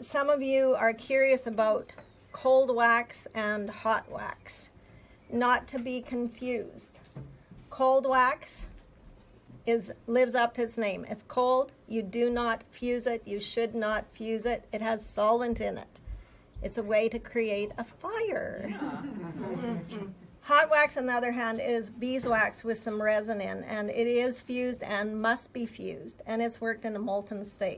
some of you are curious about cold wax and hot wax. Not to be confused. Cold wax is lives up to its name. It's cold. You do not fuse it. You should not fuse it. It has solvent in it. It's a way to create a fire. Hot wax, on the other hand, is beeswax with some resin in, and it is fused and must be fused, and it's worked in a molten state.